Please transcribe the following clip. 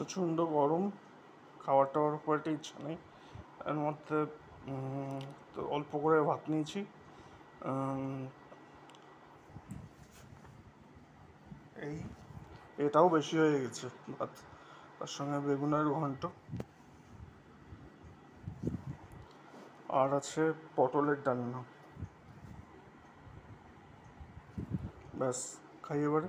প্রচণ্ড গরম, খাবার টাবার খুব একটা ইচ্ছা নেই। এর মধ্যে তো অল্প করে ভাত নিয়েছি। এই, এটাও বেশি হয়ে গেছে ভাত। তার সঙ্গে বেগুনের ঘন্ট। আর আছে পটলের ডালনা। ব্যাস, খাই এবারে।